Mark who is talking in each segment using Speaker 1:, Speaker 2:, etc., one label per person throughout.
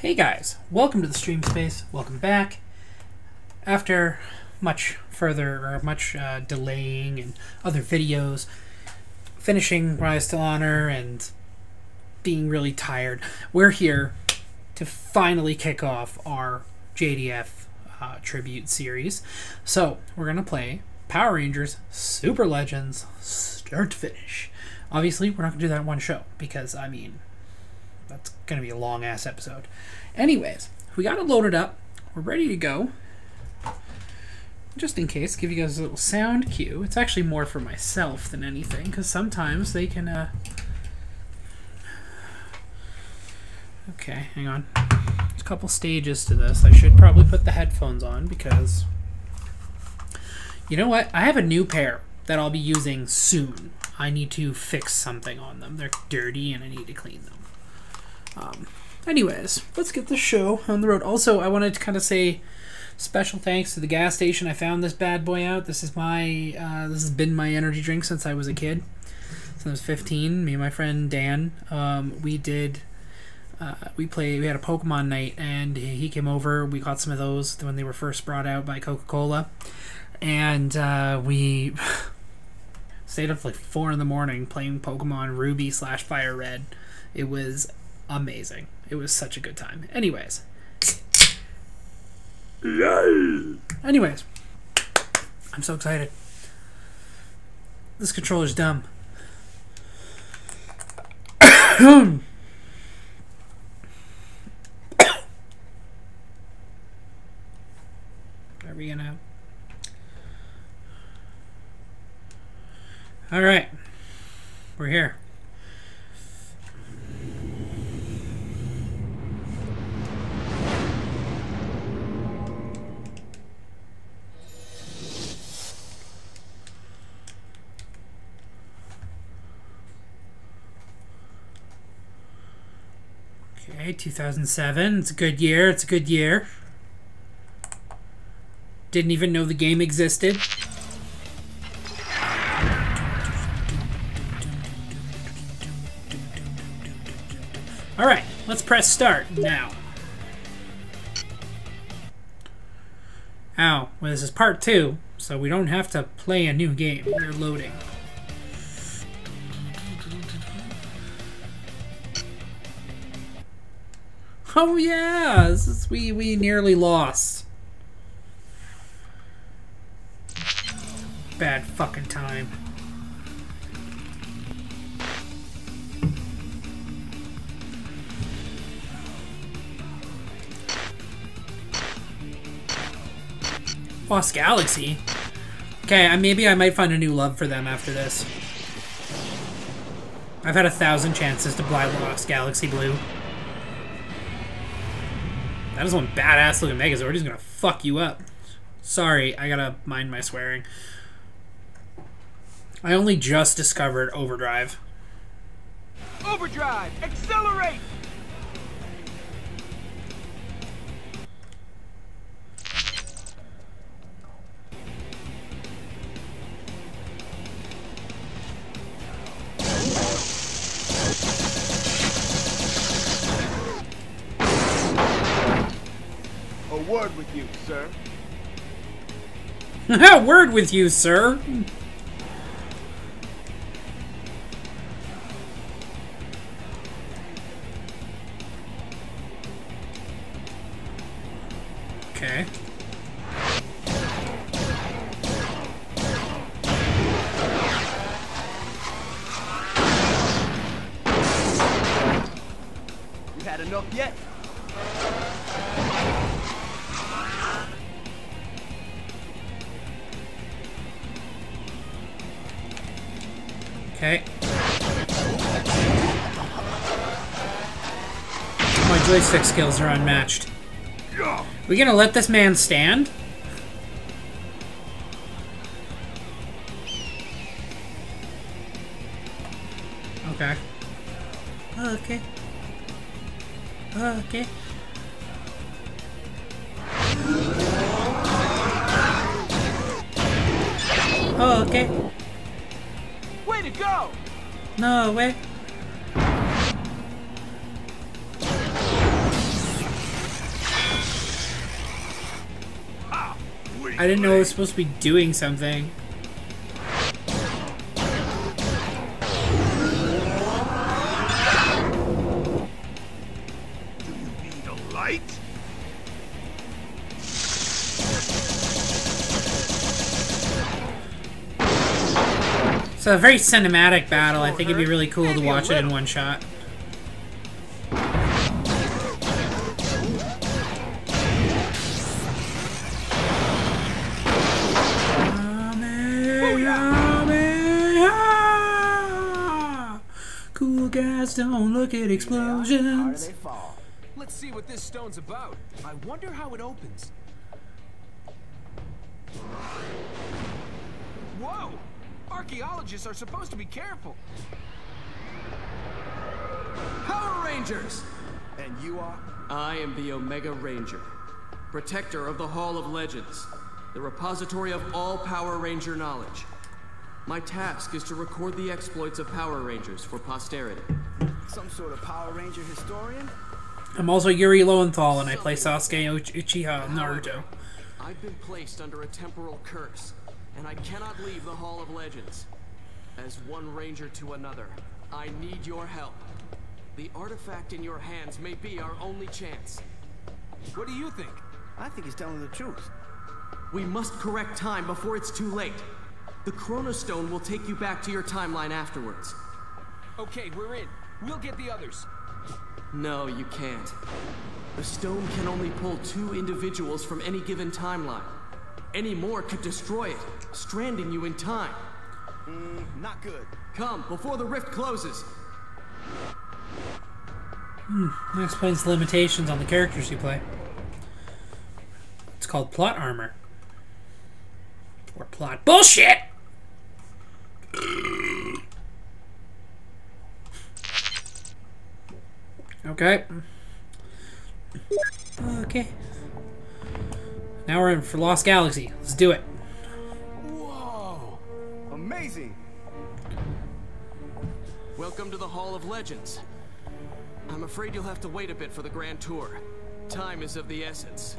Speaker 1: Hey guys, welcome to the stream space. Welcome back. After much further or much uh, delaying and other videos, finishing Rise to Honor and being really tired, we're here to finally kick off our JDF uh, tribute series. So we're gonna play Power Rangers Super Legends start to finish. Obviously, we're not gonna do that in one show because I mean that's going to be a long ass episode. Anyways, we got it loaded up. We're ready to go. Just in case, give you guys a little sound cue. It's actually more for myself than anything, because sometimes they can. Uh... Okay, hang on. There's a couple stages to this. I should probably put the headphones on because. You know what? I have a new pair that I'll be using soon. I need to fix something on them. They're dirty and I need to clean them. Um, anyways, let's get the show on the road. Also, I wanted to kind of say special thanks to the gas station. I found this bad boy out. This is my uh, this has been my energy drink since I was a kid. Since I was 15, me and my friend Dan, um, we did. Uh, we played. We had a Pokemon night, and he came over. We got some of those when they were first brought out by Coca Cola, and uh, we stayed up like four in the morning playing Pokemon Ruby slash Fire Red. It was amazing. It was such a good time. Anyways. Anyways. I'm so excited. This controller's dumb. Are we gonna... Alright. We're here. Okay, 2007. It's a good year. It's a good year. Didn't even know the game existed. Alright, let's press start now. Ow. Well, this is part two, so we don't have to play a new game. We're loading. Oh yeah, this is we we nearly lost. Bad fucking time. Lost Galaxy. Okay, maybe I might find a new love for them after this. I've had a thousand chances to buy Lost Galaxy Blue. That is one badass looking Megazord. He's gonna fuck you up. Sorry, I gotta mind my swearing. I only just discovered Overdrive.
Speaker 2: Overdrive! Accelerate! Word with you, sir.
Speaker 1: My joystick skills are unmatched. We gonna let this man stand? Okay. Okay. Okay. Oh, okay.
Speaker 2: Way to go!
Speaker 1: No way. I didn't know it was supposed to be doing something.
Speaker 3: Need a light?
Speaker 1: It's a very cinematic battle. I think it'd be really cool to watch it in one shot. Look at explosions.
Speaker 2: they fall.
Speaker 4: Let's see what this stone's about. I wonder how it opens. Whoa! Archaeologists are supposed to be careful. Power Rangers!
Speaker 2: And you are?
Speaker 5: I am the Omega Ranger, protector of the Hall of Legends, the repository of all Power Ranger knowledge. My task is to record the exploits of Power Rangers for posterity.
Speaker 2: Some sort of Power Ranger historian?
Speaker 1: I'm also Yuri Lowenthal and I play Sasuke Uchiha Naruto.
Speaker 5: I've been placed under a temporal curse, and I cannot leave the Hall of Legends. As one ranger to another, I need your help. The artifact in your hands may be our only chance.
Speaker 4: What do you think?
Speaker 2: I think he's telling the truth.
Speaker 5: We must correct time before it's too late. The Chronostone will take you back to your timeline afterwards.
Speaker 4: Okay, we're in. We'll get the others.
Speaker 5: No, you can't. The stone can only pull two individuals from any given timeline. Any more could destroy it, stranding you in time.
Speaker 2: Hmm, not good.
Speaker 5: Come, before the rift closes.
Speaker 1: Hmm, that explains the limitations on the characters you play. It's called plot armor. Or plot bullshit! Okay. Okay. Now we're in for Lost Galaxy. Let's do it.
Speaker 4: Whoa!
Speaker 2: Amazing.
Speaker 5: Welcome to the Hall of Legends. I'm afraid you'll have to wait a bit for the Grand Tour. Time is of the essence.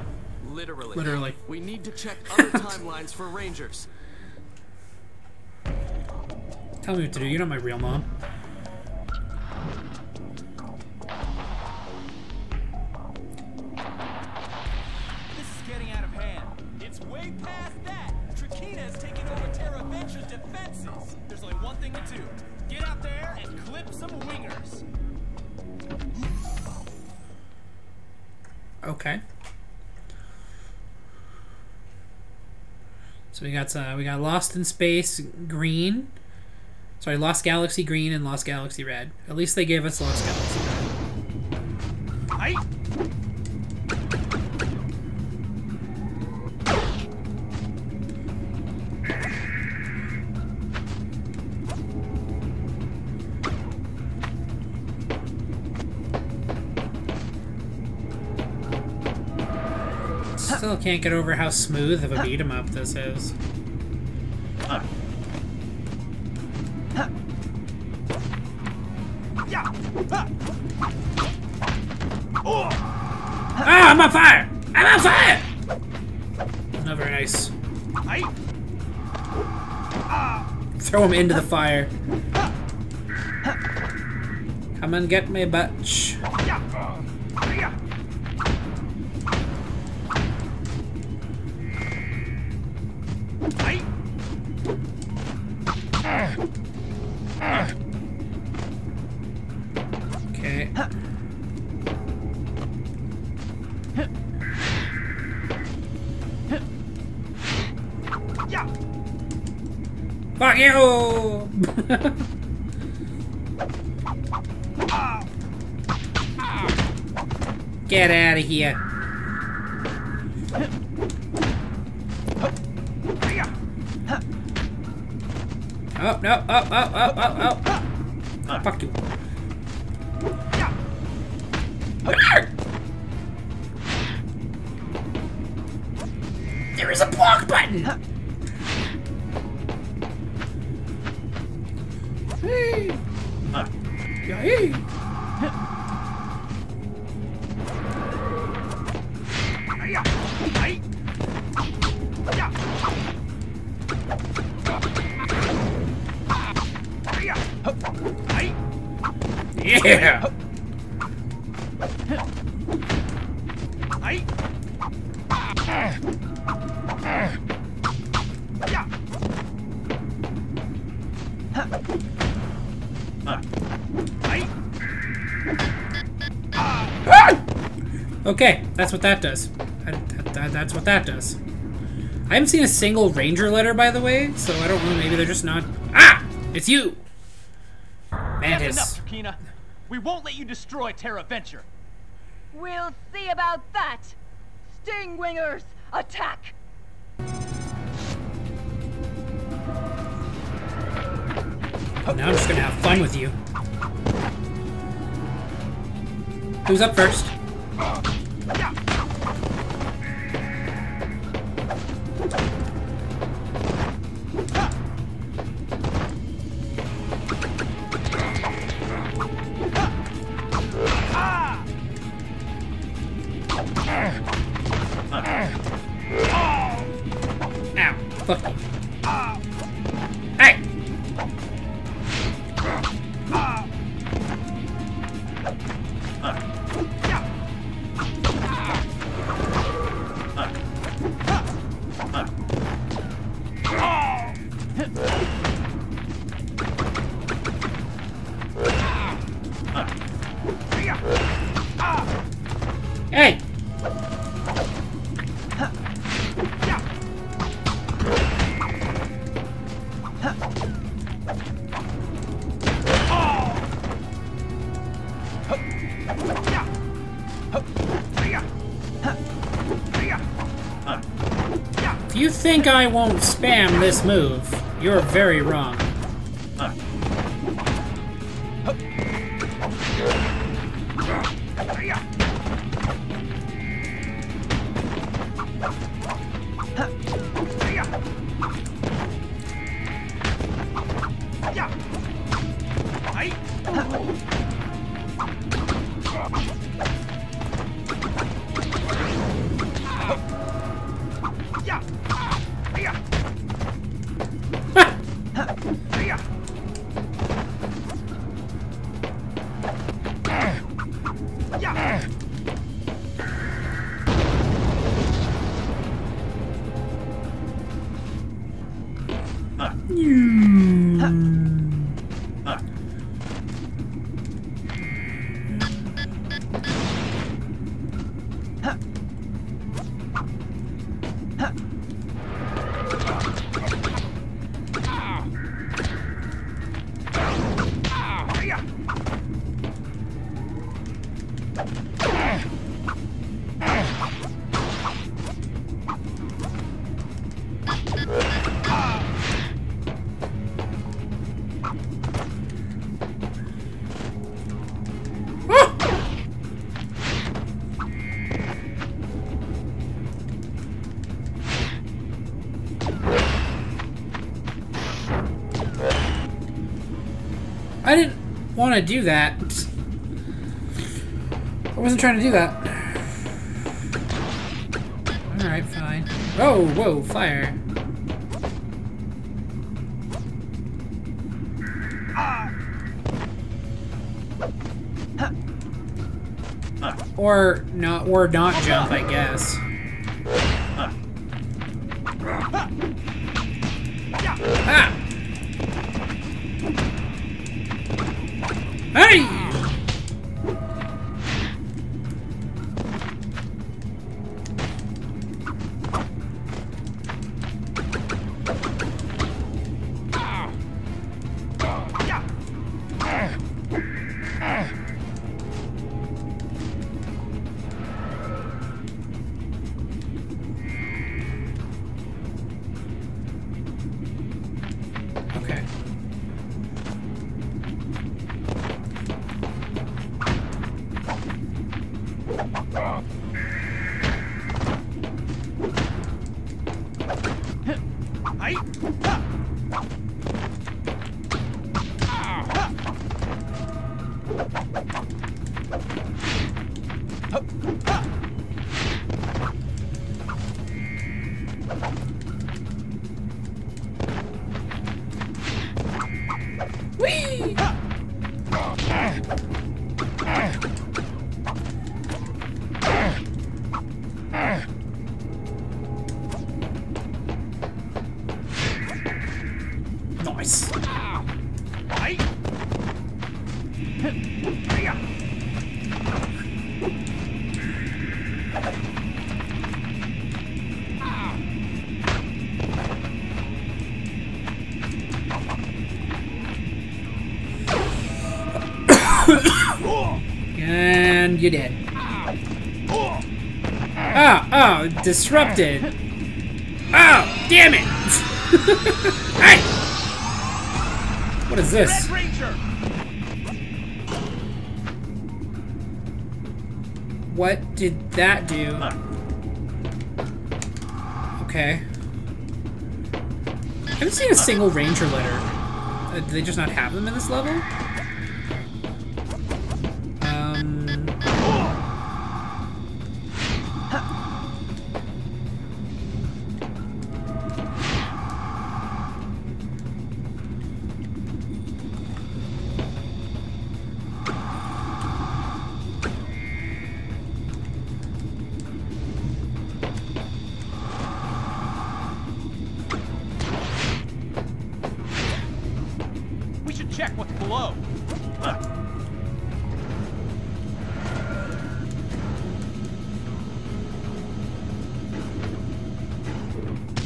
Speaker 5: Literally.
Speaker 1: Literally.
Speaker 5: We need to check other timelines for Rangers.
Speaker 1: Tell me what to do. You're not my real mom.
Speaker 6: Clip some wingers.
Speaker 1: Okay. So we got uh, we got Lost in Space Green. Sorry, Lost Galaxy Green and Lost Galaxy Red. At least they gave us Lost Galaxy can't get over how smooth of a beat 'em up this is. Ah, I'm on fire! I'm on fire! Not very nice. Throw him into the fire. Come and get me, bitch. Get out of here. Oh, no, oh, oh, oh, oh, oh, oh. Fuck you. There is a block button! What that does. That, that, that- that's what that does. I haven't seen a single ranger letter, by the way, so I don't know. Maybe they're just not. Ah! It's you!
Speaker 6: That's
Speaker 1: Mantis.
Speaker 6: enough, Trakeena. We won't let you destroy Terra Venture.
Speaker 7: We'll see about that. Stingwingers, attack!
Speaker 1: Now I'm just gonna have fun with you. Who's up first? Think I won't spam this move, you're very wrong. To do that. I wasn't trying to do that. Alright, fine. Whoa, whoa, fire. Or not, or not jump, I guess. And you did. Oh, oh, disrupted. Oh, damn it! hey! What is this? What did that do? Okay. I haven't seen a single ranger letter. Uh, do they just not have them in this level?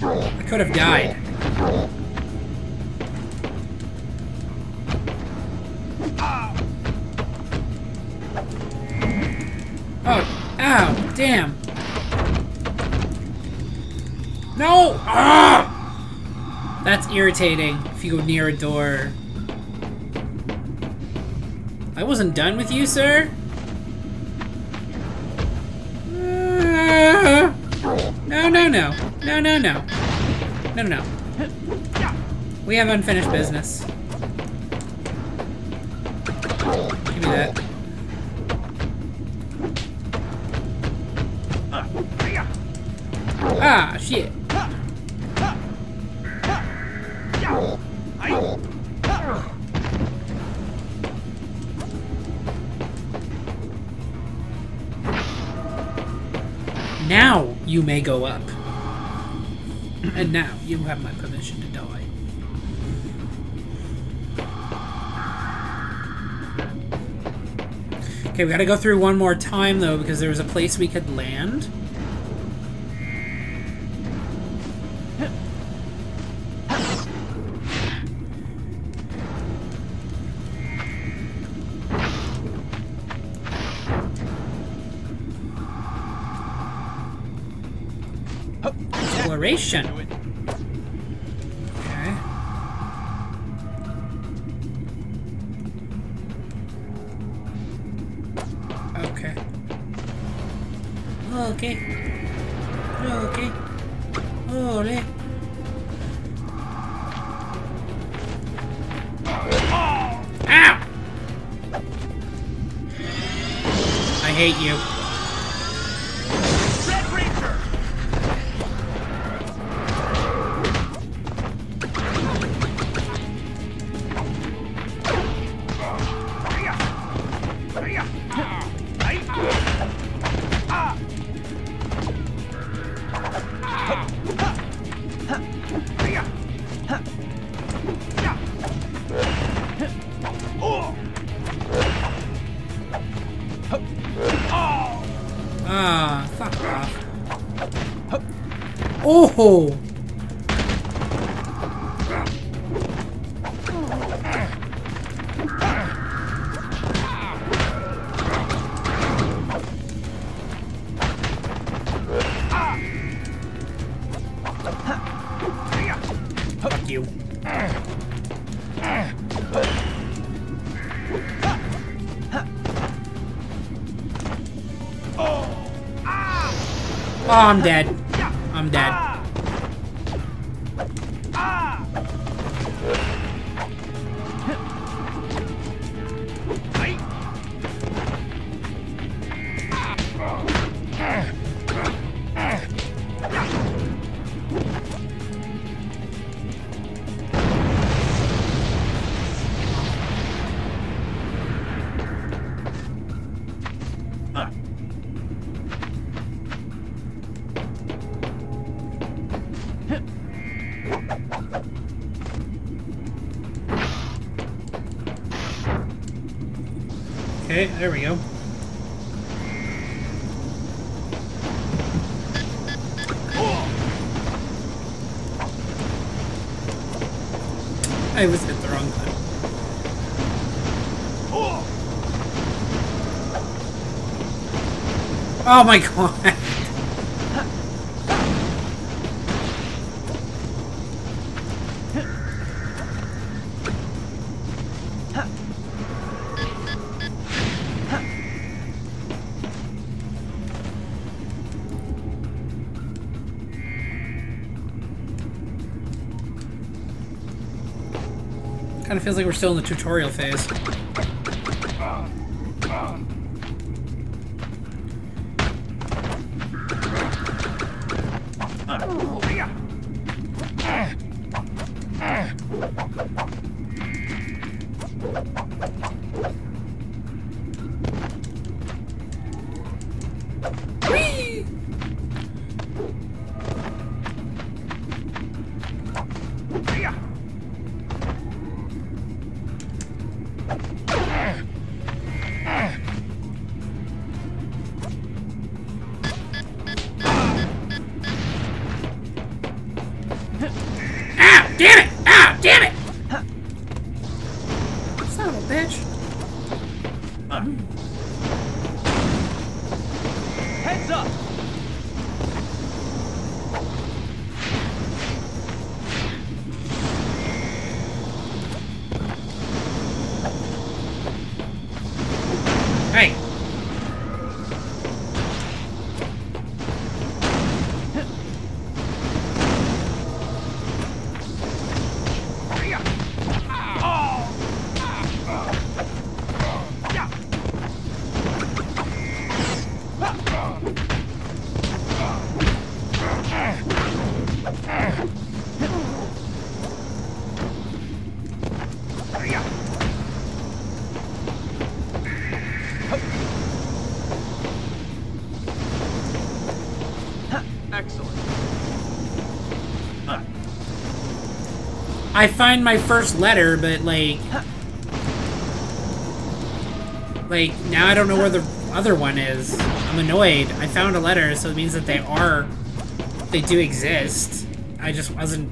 Speaker 1: I could have died. Oh, ow, damn. No! Ah! That's irritating if you go near a door. I wasn't done with you, sir. Ah. No, no, no. No, no, no. No, no, no. We have unfinished business. Give me that. Ah, shit. Now you may go up. And now you have my permission to die. Okay, we gotta go through one more time though, because there was a place we could land. Exploration. Ah, fuck off. Oh! Oh, I'm dead. Okay, there we go. I was hit the wrong time. Oh my god. Feels like we're still in the tutorial phase. I find my first letter, but like... Like, now I don't know where the other one is. I'm annoyed. I found a letter, so it means that they are... They do exist. I just wasn't...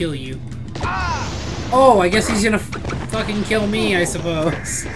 Speaker 1: kill you. Oh, I guess he's gonna fucking kill me, I suppose.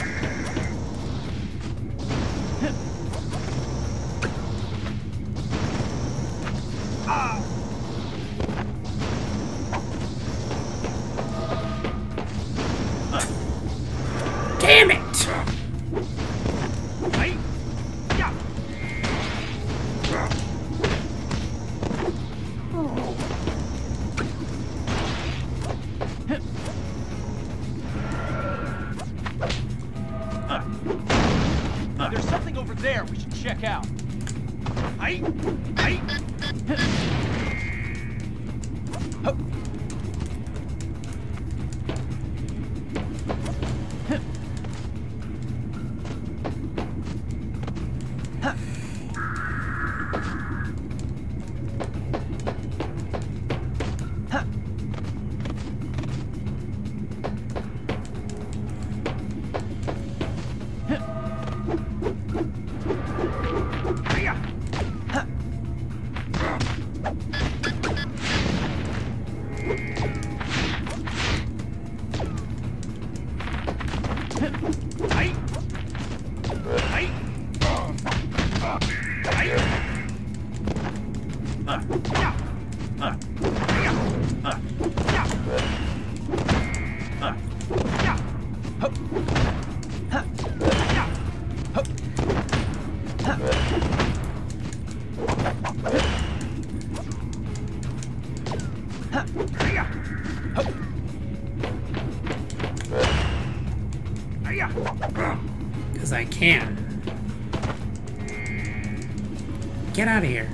Speaker 1: Get out of here.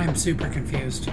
Speaker 1: I'm super confused.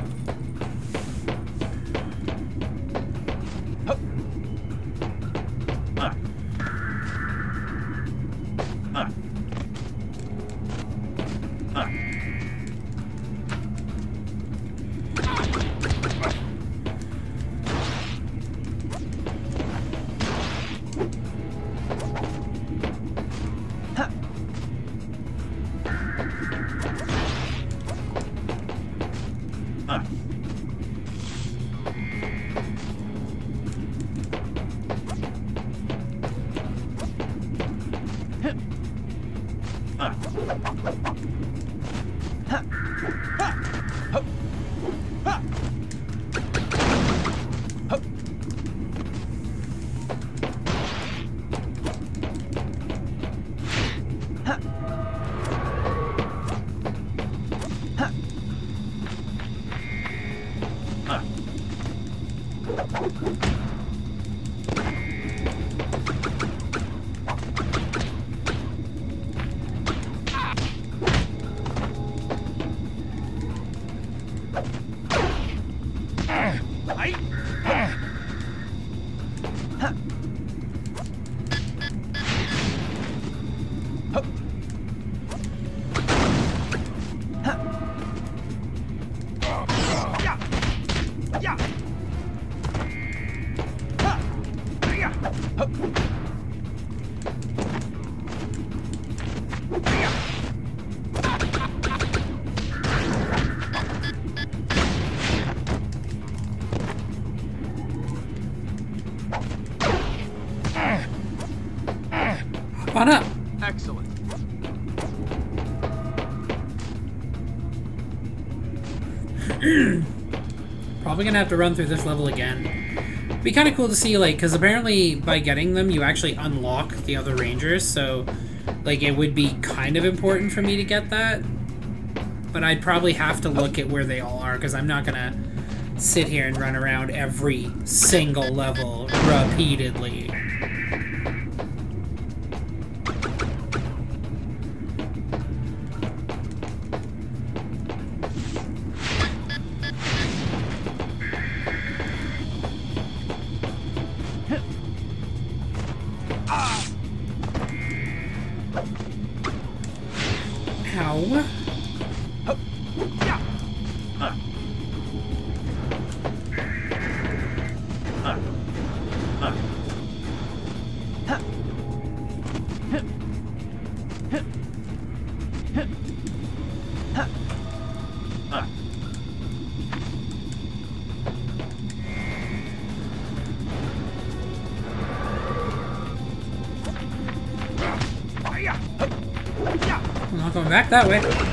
Speaker 1: Probably gonna have to run through this level again. Be kind of cool to see, like, because apparently by getting them, you actually unlock the other rangers, so, like, it would be kind of important for me to get that. But I'd probably have to look at where they all are, because I'm not gonna sit here and run around every single level repeatedly. Back that way.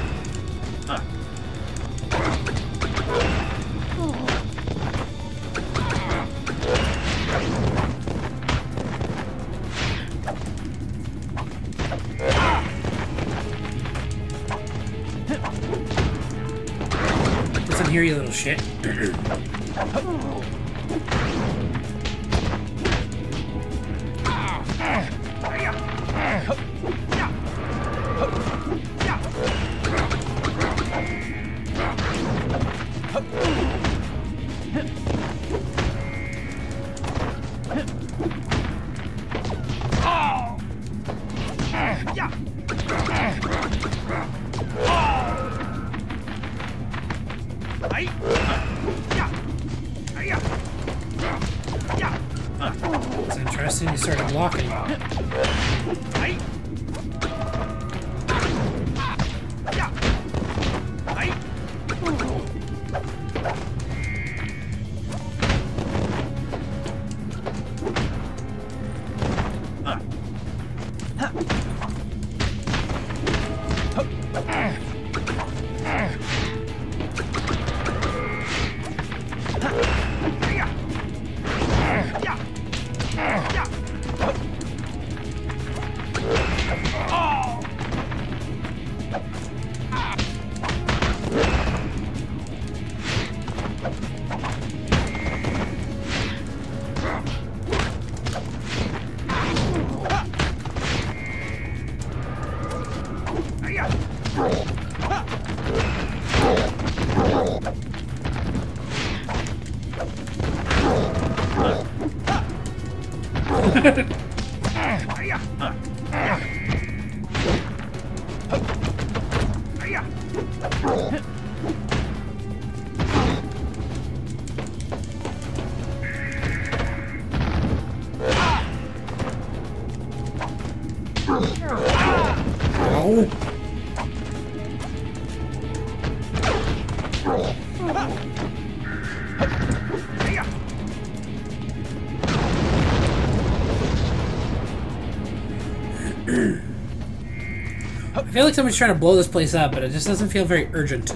Speaker 1: I feel like someone's trying to blow this place up, but it just doesn't feel very urgent.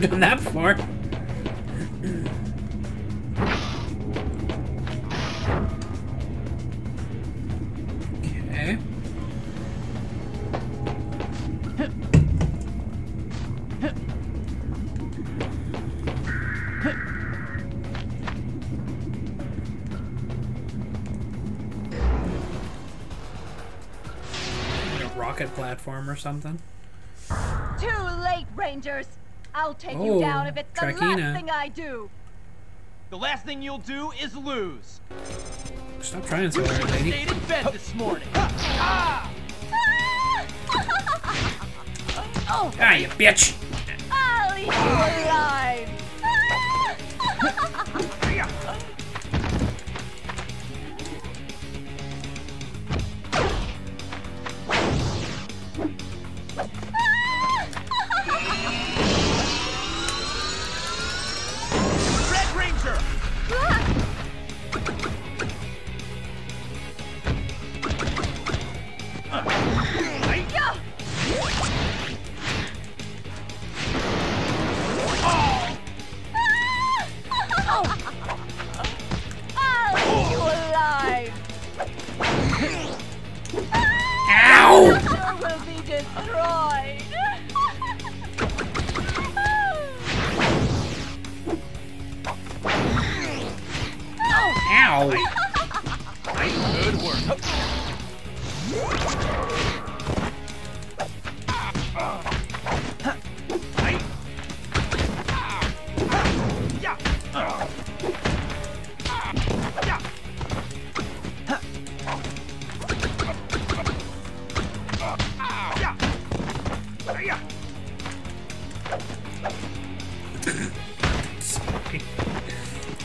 Speaker 1: Never done that before. Okay. Rocket platform or something.
Speaker 7: Too late, Rangers. I'll take
Speaker 1: Oh,
Speaker 7: you down if it's the
Speaker 1: Trakeena.
Speaker 7: last thing I do.
Speaker 6: The last thing you'll do is lose.
Speaker 1: Stop trying so hard, lady.
Speaker 6: Stayed in bed this morning.
Speaker 7: Ah,
Speaker 1: Ah, you bitch!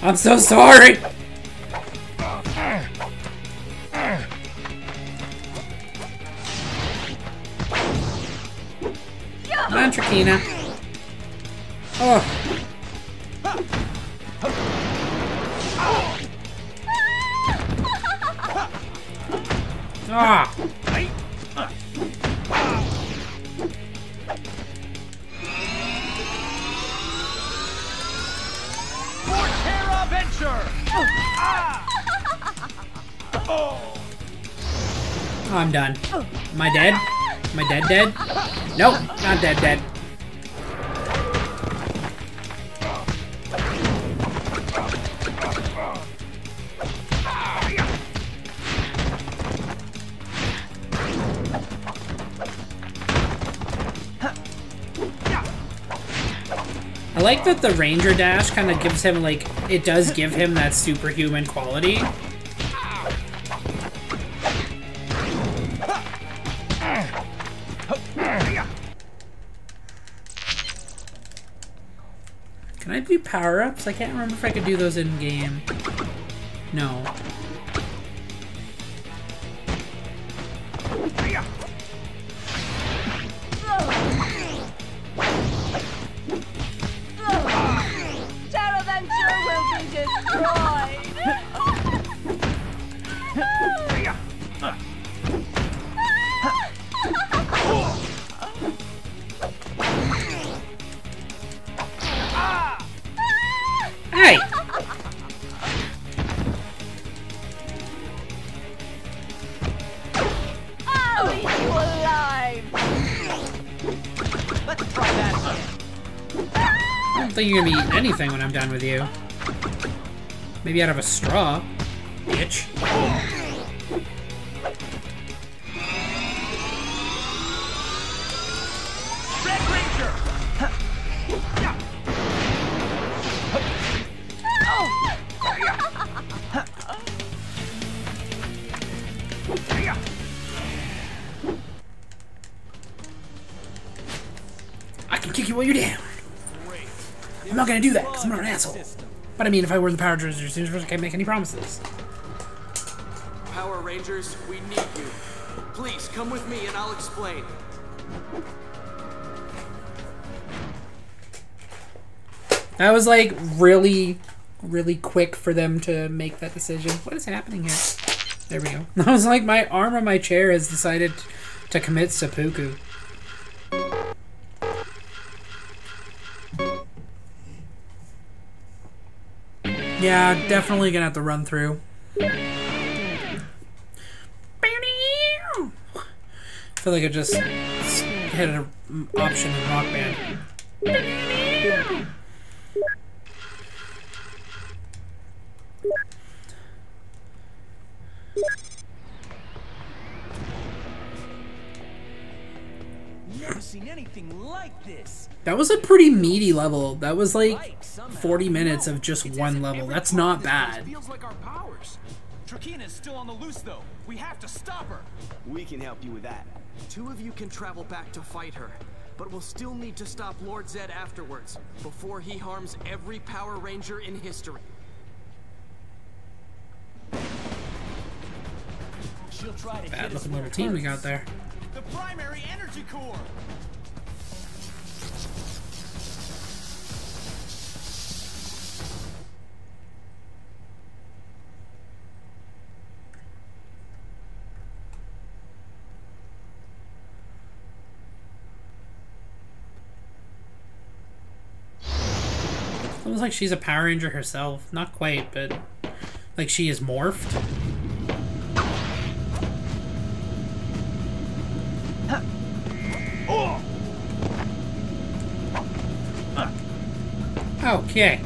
Speaker 1: I'm so sorry! Not dead dead. I like that the Ranger Dash kind of gives him, like, it does give him that superhuman quality. Power-ups? I can't remember if I could do those in-game. No. Think you're gonna be eating anything when I'm done with you. Maybe out of a straw, bitch. Gonna do that because I'm not an asshole. But I mean, if I were the Power Rangers, I can't make any promises.
Speaker 5: Power Rangers, we need you. Please come with me and I'll explain.
Speaker 1: That was like really, really quick for them to make that decision. What is happening here? There we go. I was like, my arm on my chair has decided to commit seppuku. Yeah, definitely gonna have to run through. I feel like I just hit an option in Rock Band.
Speaker 6: Never seen anything like this.
Speaker 1: That was a pretty meaty level. That was like
Speaker 6: Like
Speaker 1: 40 minutes of just one level. That's not
Speaker 6: of this place
Speaker 1: bad.
Speaker 6: Feels like our powers. Trakeena's still on the loose though. We have to stop her.
Speaker 2: We can help you with that.
Speaker 5: Two of you can travel back to fight her, but we'll still need to stop Lord Zedd afterwards, before he harms every Power Ranger in history.
Speaker 6: She'll try to
Speaker 1: Bad looking little team we got there.
Speaker 6: The primary energy core.
Speaker 1: Almost like she's a Power Ranger herself. Not quite, but like she is morphed. Okay.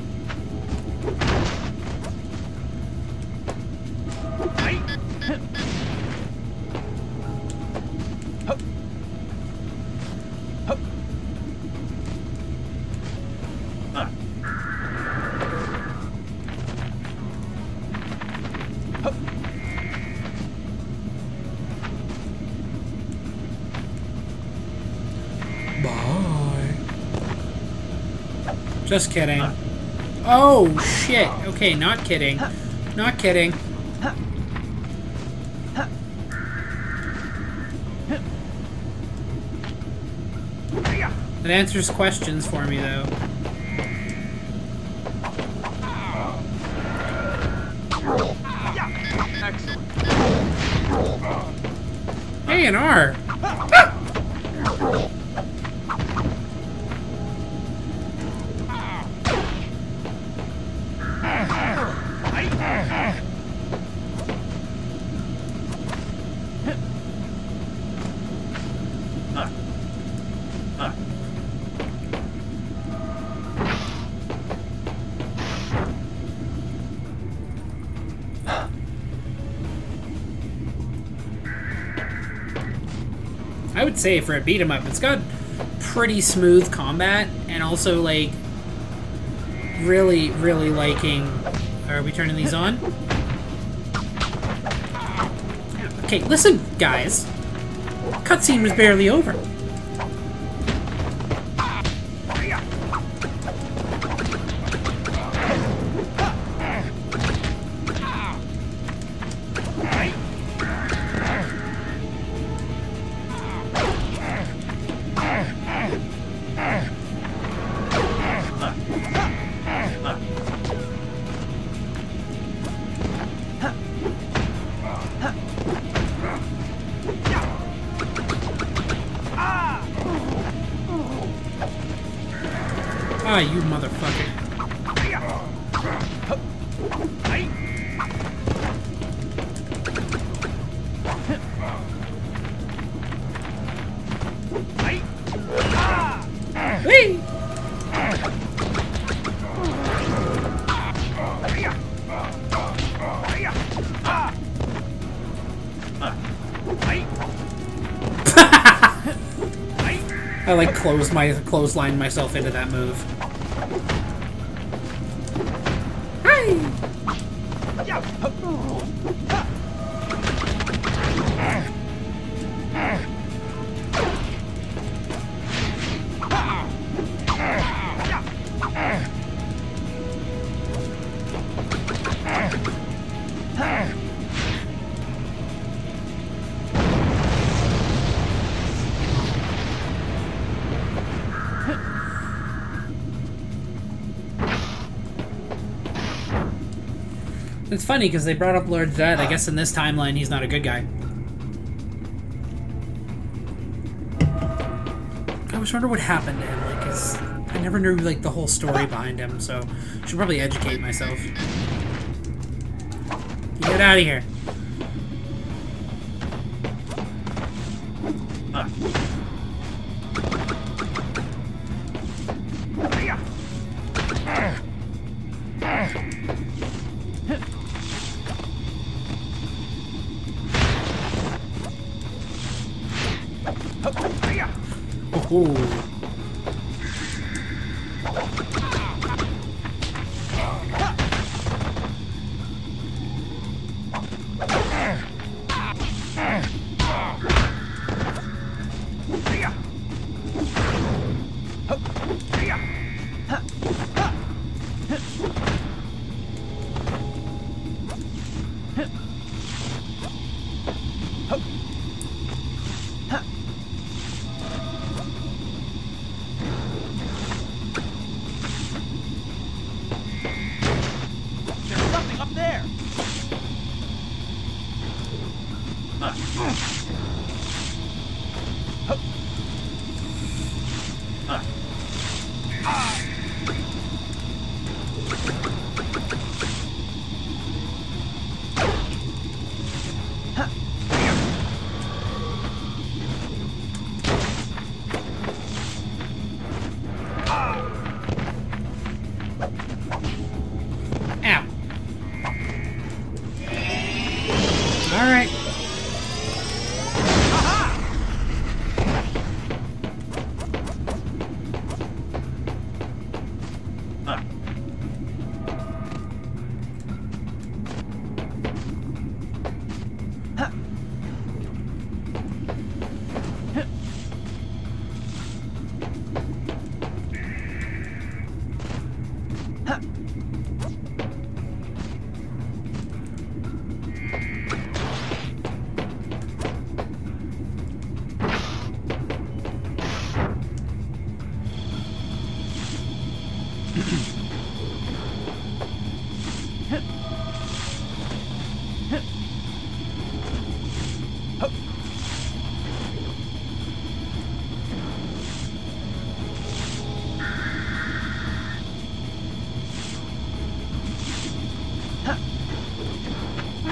Speaker 1: Just kidding. Oh, shit. Okay, not kidding. Not kidding. That answers questions for me, though. Say for a beat 'em up, it's got pretty smooth combat and also like really, really liking. Are we turning these on? Okay, listen, guys. Cutscene was barely over. Like close my clothesline myself into that move. It's funny because they brought up Lord Zedd. I guess in this timeline he's not a good guy. I always wonder what happened to him. Like, is I never knew like the whole story behind him, so I should probably educate myself. Get out of here.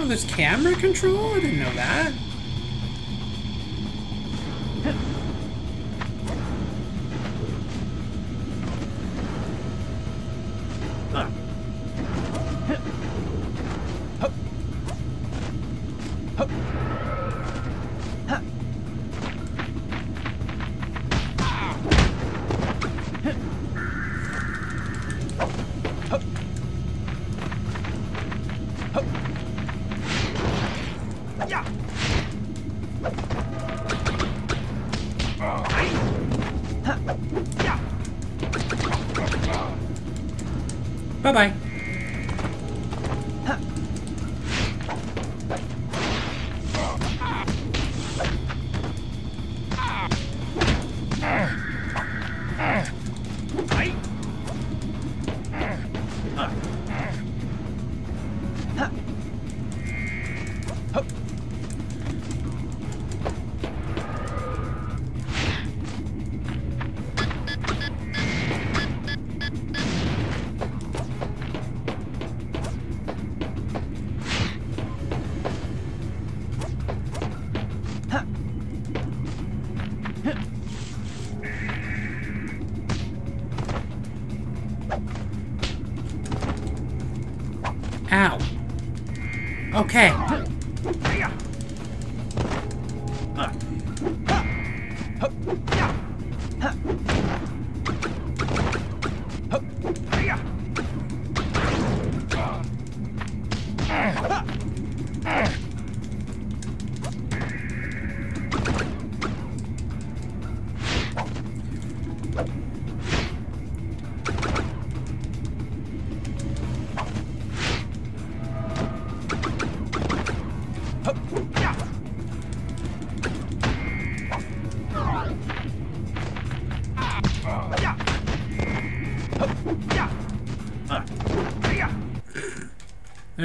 Speaker 6: There's
Speaker 1: camera control? I didn't know that. Okay.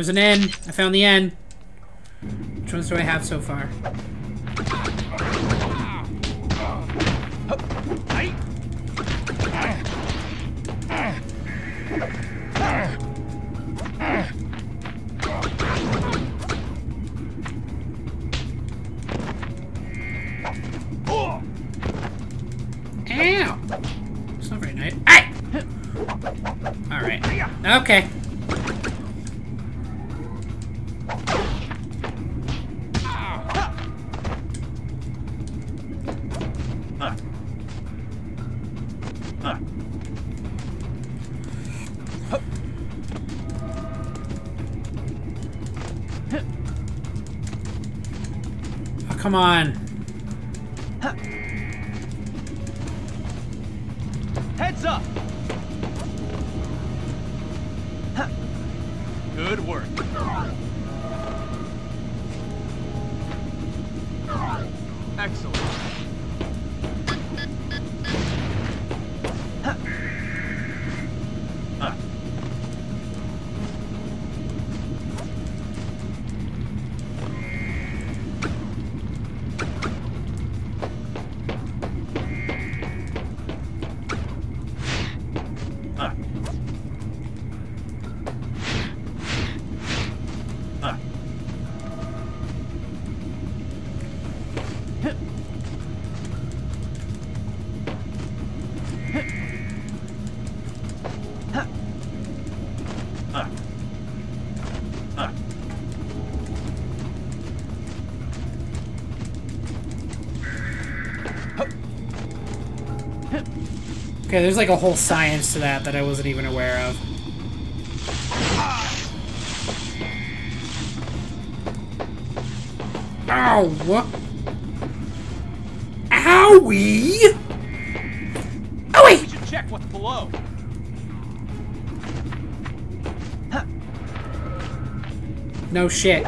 Speaker 1: There's an N. I found the N. Which ones do I have so far? Come on.
Speaker 6: Heads up! Good work.
Speaker 5: Excellent.
Speaker 1: Okay, there's like a whole science to that that I wasn't even aware of. Ow! Owie! Owie!
Speaker 6: We should check what's below.
Speaker 1: No shit.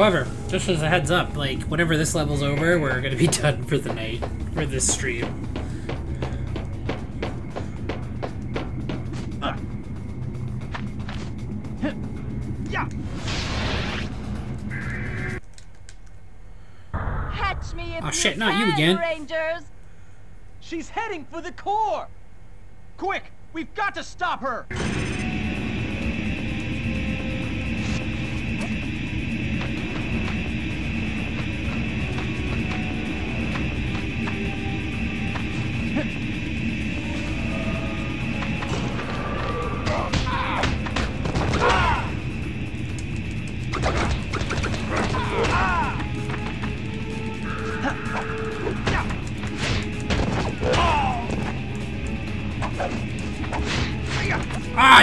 Speaker 1: However, just as a heads up, like, whenever this level's over, we're gonna be done for the night, for this stream.
Speaker 6: Yeah.
Speaker 7: Catch me if oh,
Speaker 1: Aw, shit,
Speaker 7: you
Speaker 1: not you again.
Speaker 7: Rangers.
Speaker 6: She's heading for the core. Quick, we've got to stop her.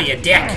Speaker 1: You dick!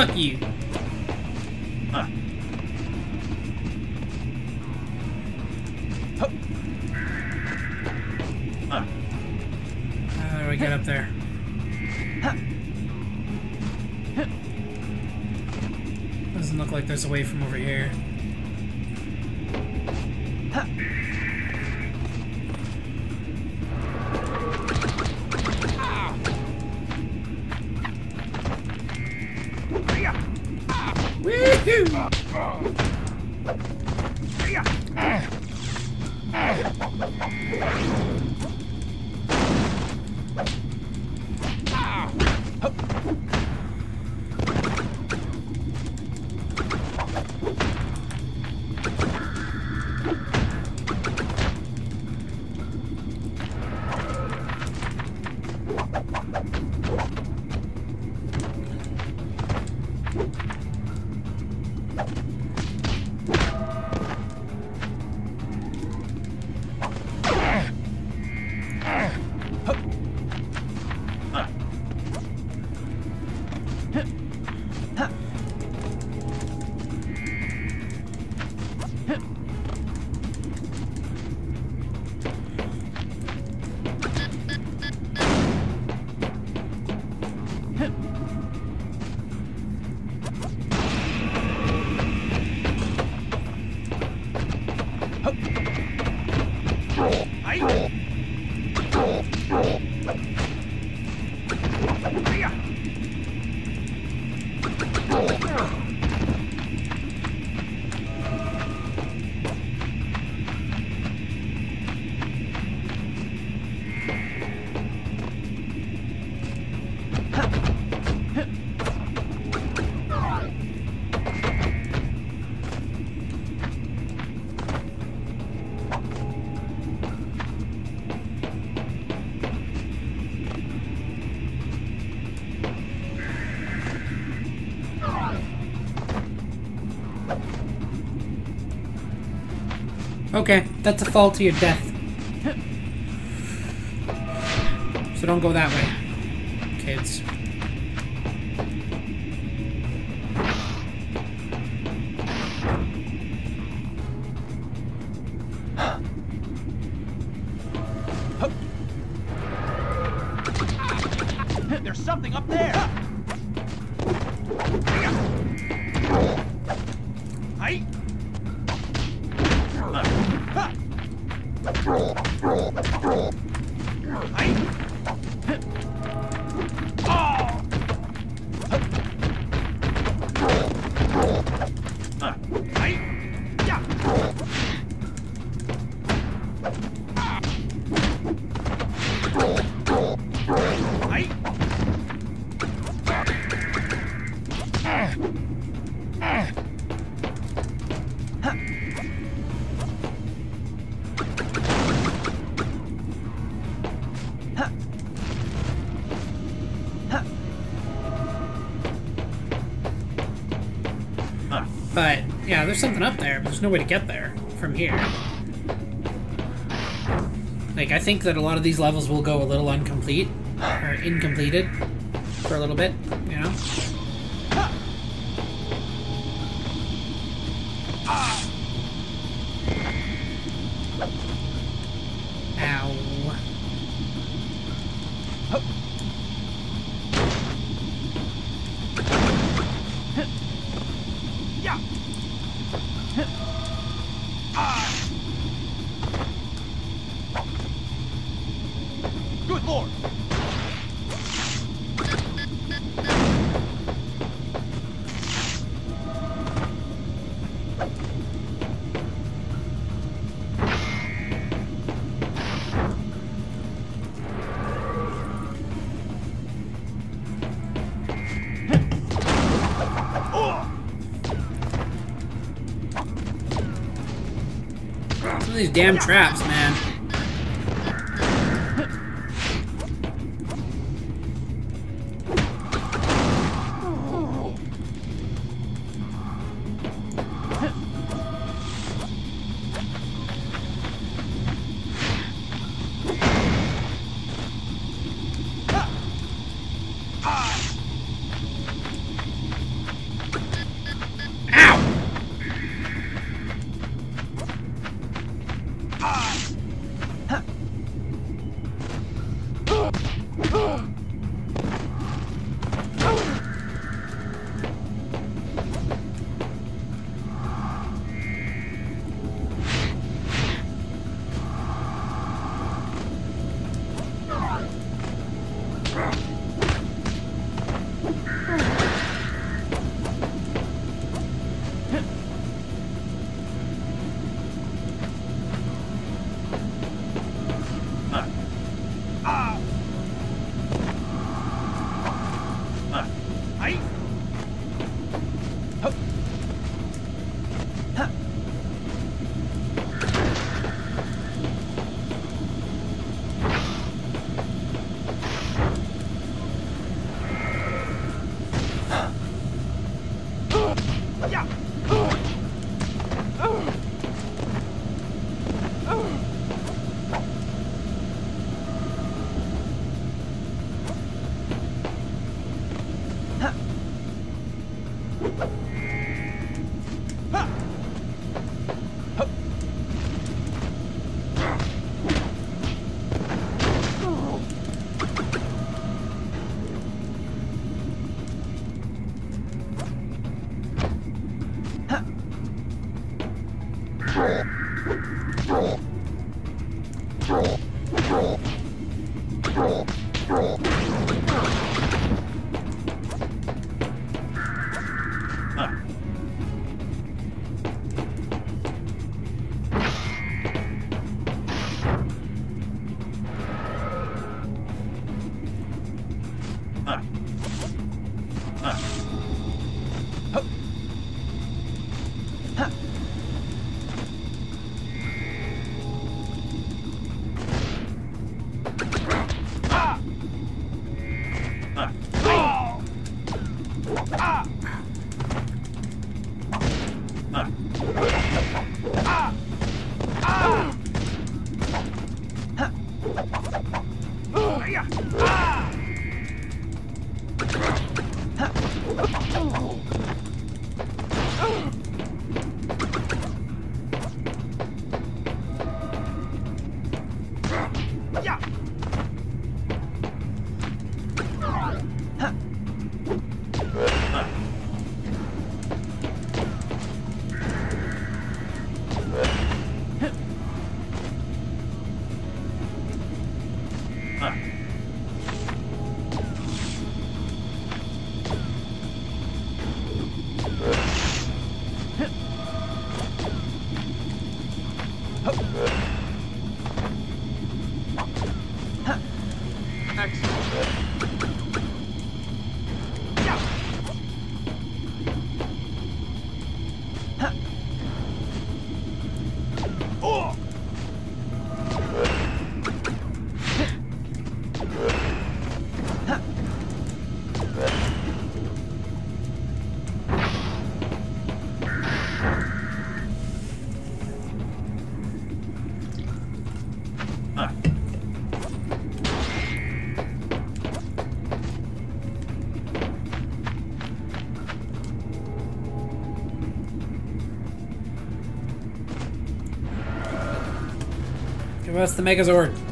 Speaker 1: Fuck you! Oh. How do I get up there? Doesn't look like there's a way from Okay, that's a fall to your death. So don't go that way, But yeah, there's something up there, but there's no way to get there from here. Like I think that a lot of these levels will go a little incomplete or incompleted for a little bit, these damn traps, us the Megazord.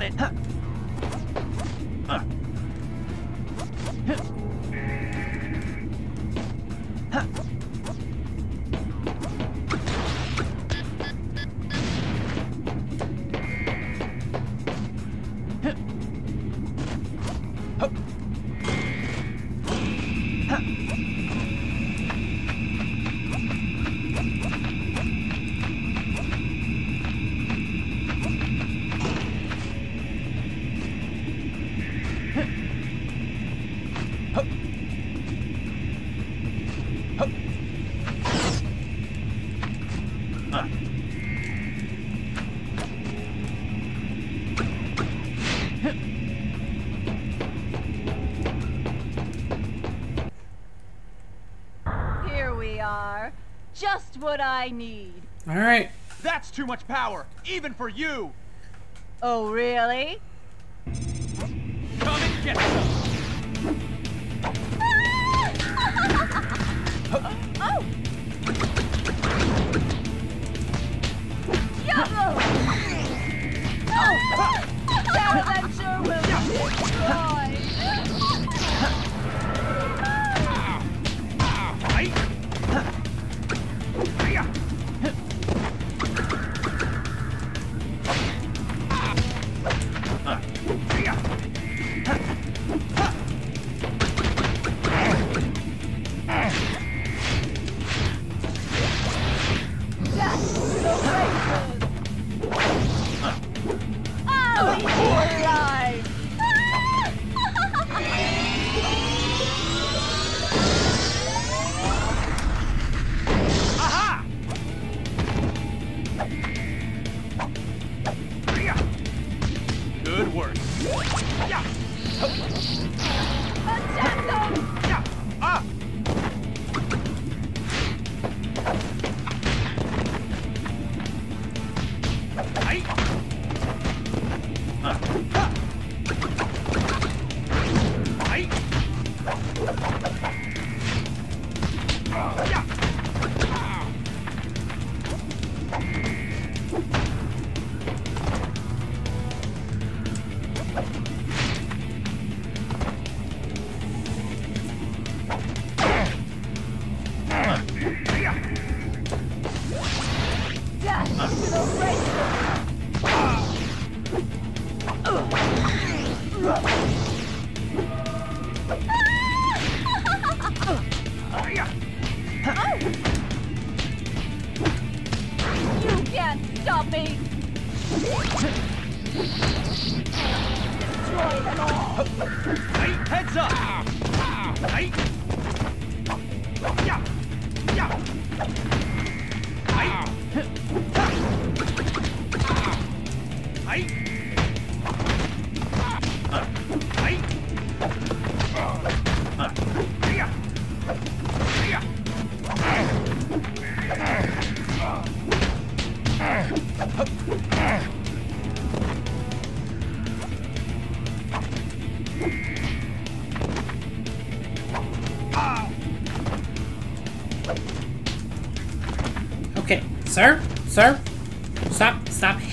Speaker 6: Got it.
Speaker 7: Here what I need.
Speaker 1: All right.
Speaker 6: That's too much power, even for you.
Speaker 7: Oh, really?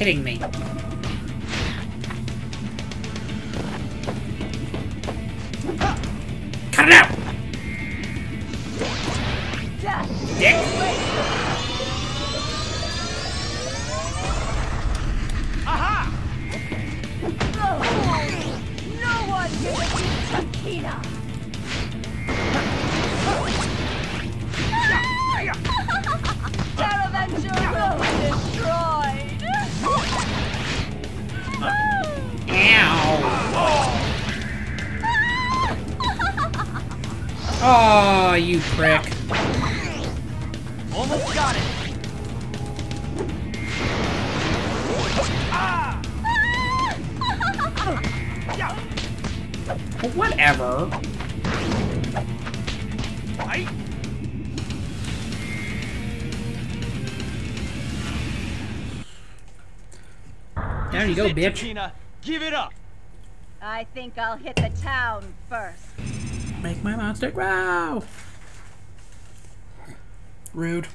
Speaker 1: Hitting me. Oh, you prick.
Speaker 6: Almost got it.
Speaker 1: Well, whatever.
Speaker 3: Hey!
Speaker 1: Down you go,
Speaker 6: Sit,
Speaker 1: bitch.
Speaker 6: Trakeena. Give it up.
Speaker 7: I think I'll hit the town first.
Speaker 1: Make my monster grow. Rude.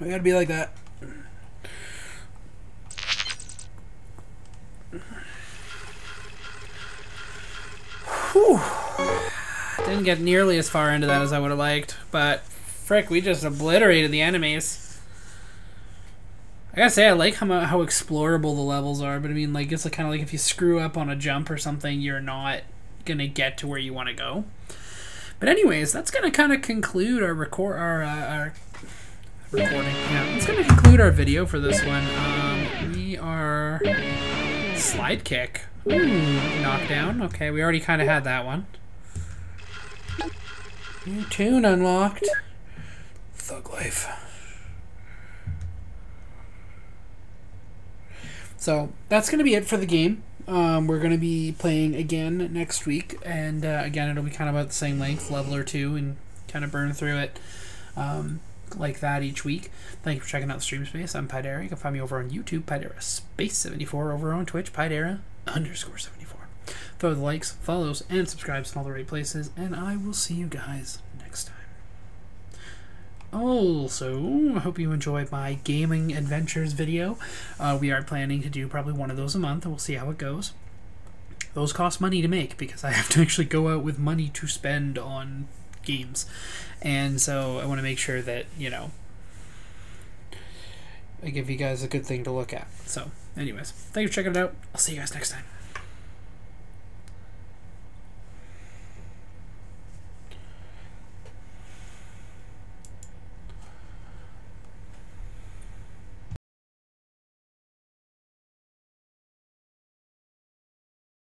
Speaker 1: I gotta be like that. Whew. Didn't get nearly as far into that as I would have liked, but frick, we just obliterated the enemies. I gotta say, I like how, how explorable the levels are, but I mean, like, it's kind of like if you screw up on a jump or something, you're not gonna get to where you want to go. But anyways, that's gonna kind of conclude our record our, uh, our recording. Yeah, it's gonna conclude our video for this one. Um, we are slide kick. Ooh, knockdown. Okay, we already kind of had that one. New tune unlocked. Thug life. So that's going to be it for the game. Um, we're going to be playing again next week, and uh, again, it'll be kind of about the same length, level or two, and kind of burn through it um, like that each week. Thank you for checking out the stream space. I'm Pidera. You can find me over on YouTube, Pidera Space 74, over on Twitch, Pidera underscore 74. Throw the likes, follows, and subscribes in all the right places, and I will see you guys. Also, I hope you enjoyed my gaming adventures video. Uh, we are planning to do probably one of those a month, and we'll see how it goes. Those cost money to make because I have to actually go out with money to spend on games. And so I want to make sure that, you know, I give you guys a good thing to look at. So, anyways, thank you for checking it out. I'll see you guys next time.